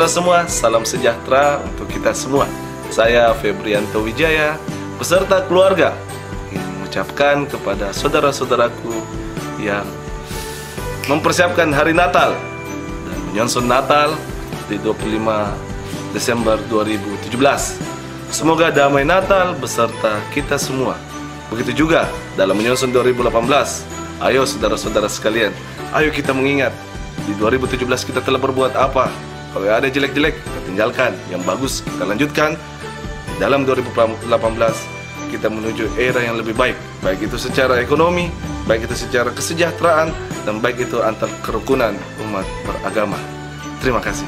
Saudara semua, salam sejahtera untuk kita semua. Saya Febrianto Wijaya beserta keluarga ingin mengucapkan kepada saudara-saudaraku yang mempersiapkan hari Natal dan menyongsong Natal di 25 Desember 2017. Semoga damai Natal beserta kita semua. Begitu juga dalam menyongsong 2018. Ayo saudara-saudara sekalian, ayo kita mengingat di 2017 kita telah berbuat apa. Kalau ada jelek-jelek, kita tinggalkan. Yang bagus, kita lanjutkan. Dalam 2018, kita menuju era yang lebih baik. Baik itu secara ekonomi, baik itu secara kesejahteraan, dan baik itu antar kerukunan umat beragama. Terima kasih.